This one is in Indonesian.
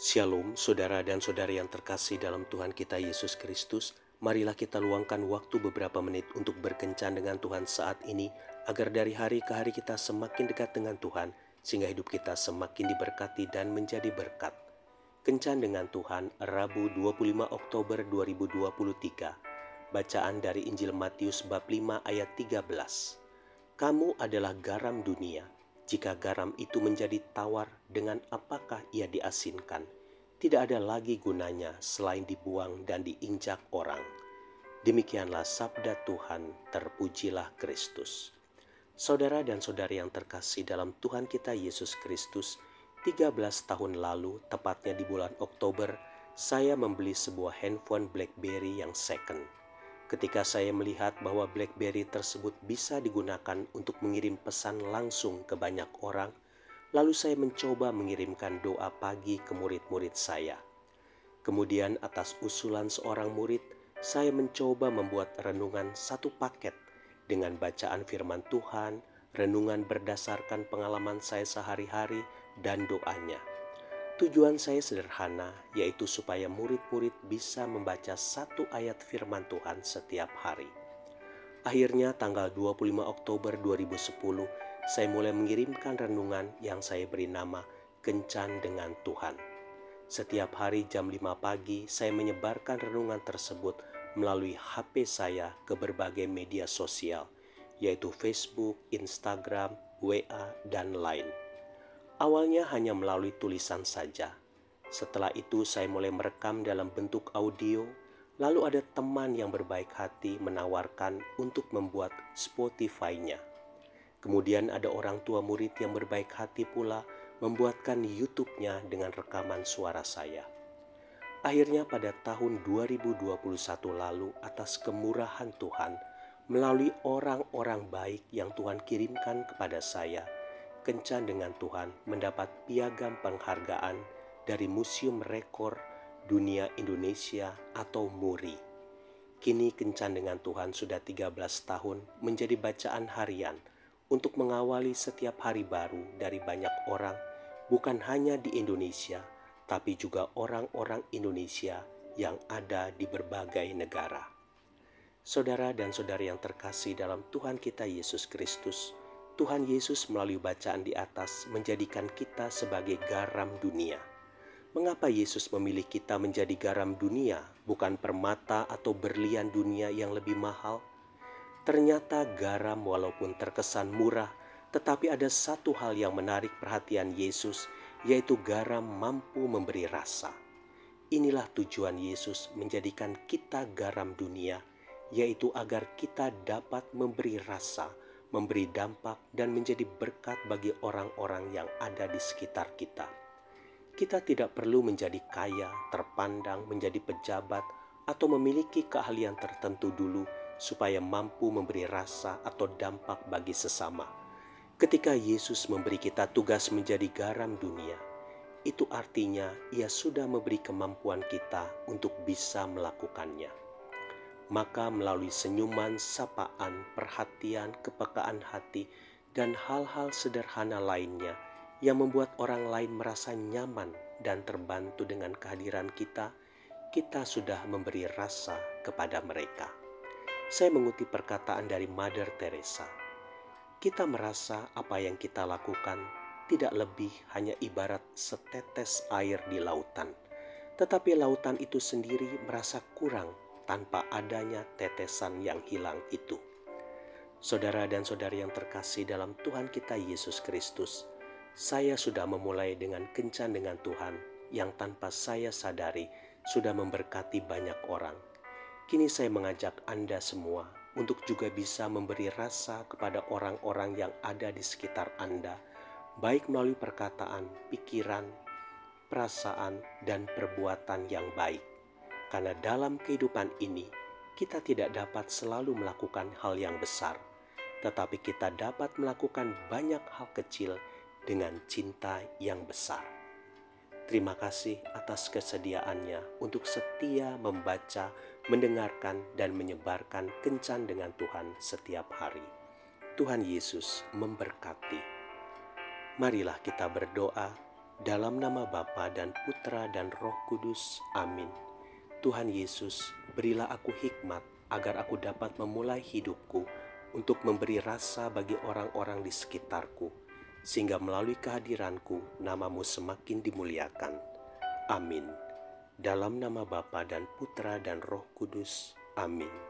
Shalom, saudara dan saudari yang terkasih dalam Tuhan kita Yesus Kristus. Marilah kita luangkan waktu beberapa menit untuk berkencan dengan Tuhan saat ini, agar dari hari ke hari kita semakin dekat dengan Tuhan, sehingga hidup kita semakin diberkati dan menjadi berkat. Kencan dengan Tuhan, Rabu 25 Oktober 2023. Bacaan dari Injil Matius bab 5 ayat 13. Kamu adalah garam dunia. Jika garam itu menjadi tawar, dengan apakah ia diasinkan? Tidak ada lagi gunanya selain dibuang dan diinjak orang. Demikianlah sabda Tuhan, terpujilah Kristus. Saudara dan saudari yang terkasih dalam Tuhan kita Yesus Kristus, 13 tahun lalu, tepatnya di bulan Oktober, saya membeli sebuah handphone BlackBerry yang second ketika saya melihat bahwa BlackBerry tersebut bisa digunakan untuk mengirim pesan langsung ke banyak orang, lalu saya mencoba mengirimkan doa pagi ke murid-murid saya. Kemudian atas usulan seorang murid, saya mencoba membuat renungan satu paket dengan bacaan firman Tuhan, renungan berdasarkan pengalaman saya sehari-hari, dan doanya. Tujuan saya sederhana, yaitu supaya murid-murid bisa membaca satu ayat firman Tuhan setiap hari. Akhirnya tanggal 25 Oktober 2010, saya mulai mengirimkan renungan yang saya beri nama Kencan dengan Tuhan. Setiap hari jam 5 pagi, saya menyebarkan renungan tersebut melalui HP saya ke berbagai media sosial, yaitu Facebook, Instagram, WA, dan lain. Awalnya hanya melalui tulisan saja. Setelah itu saya mulai merekam dalam bentuk audio, lalu ada teman yang berbaik hati menawarkan untuk membuat Spotify-nya. Kemudian ada orang tua murid yang berbaik hati pula membuatkan YouTube-nya dengan rekaman suara saya. Akhirnya pada tahun 2021 lalu atas kemurahan Tuhan, melalui orang-orang baik yang Tuhan kirimkan kepada saya, Kencan dengan Tuhan mendapat piagam penghargaan dari Museum Rekor Dunia Indonesia atau MURI. Kini Kencan dengan Tuhan sudah 13 tahun menjadi bacaan harian untuk mengawali setiap hari baru dari banyak orang, bukan hanya di Indonesia, tapi juga orang-orang Indonesia yang ada di berbagai negara. Saudara dan saudari yang terkasih dalam Tuhan kita Yesus Kristus, Tuhan Yesus melalui bacaan di atas menjadikan kita sebagai garam dunia. Mengapa Yesus memilih kita menjadi garam dunia, bukan permata atau berlian dunia yang lebih mahal? Ternyata garam walaupun terkesan murah, tetapi ada satu hal yang menarik perhatian Yesus, yaitu garam mampu memberi rasa. Inilah tujuan Yesus menjadikan kita garam dunia, yaitu agar kita dapat memberi rasa memberi dampak, dan menjadi berkat bagi orang-orang yang ada di sekitar kita. Kita tidak perlu menjadi kaya, terpandang, menjadi pejabat, atau memiliki keahlian tertentu dulu supaya mampu memberi rasa atau dampak bagi sesama. Ketika Yesus memberi kita tugas menjadi garam dunia, itu artinya Ia sudah memberi kemampuan kita untuk bisa melakukannya maka melalui senyuman, sapaan, perhatian, kepekaan hati, dan hal-hal sederhana lainnya yang membuat orang lain merasa nyaman dan terbantu dengan kehadiran kita, kita sudah memberi rasa kepada mereka. Saya mengutip perkataan dari Mother Teresa. Kita merasa apa yang kita lakukan tidak lebih hanya ibarat setetes air di lautan, tetapi lautan itu sendiri merasa kurang tanpa adanya tetesan yang hilang itu. Saudara dan saudari yang terkasih dalam Tuhan kita Yesus Kristus, saya sudah memulai dengan kencan dengan Tuhan yang tanpa saya sadari sudah memberkati banyak orang. Kini saya mengajak Anda semua untuk juga bisa memberi rasa kepada orang-orang yang ada di sekitar Anda, baik melalui perkataan, pikiran, perasaan, dan perbuatan yang baik. Karena dalam kehidupan ini, kita tidak dapat selalu melakukan hal yang besar, tetapi kita dapat melakukan banyak hal kecil dengan cinta yang besar. Terima kasih atas kesediaannya untuk setia membaca, mendengarkan, dan menyebarkan kencan dengan Tuhan setiap hari. Tuhan Yesus memberkati. Marilah kita berdoa Dalam nama Bapa dan Putra dan Roh Kudus. Amin. Tuhan Yesus, berilah aku hikmat agar aku dapat memulai hidupku untuk memberi rasa bagi orang-orang di sekitarku, sehingga melalui kehadiranku namamu semakin dimuliakan. Amin. Dalam nama Bapa dan Putra dan Roh Kudus. Amin.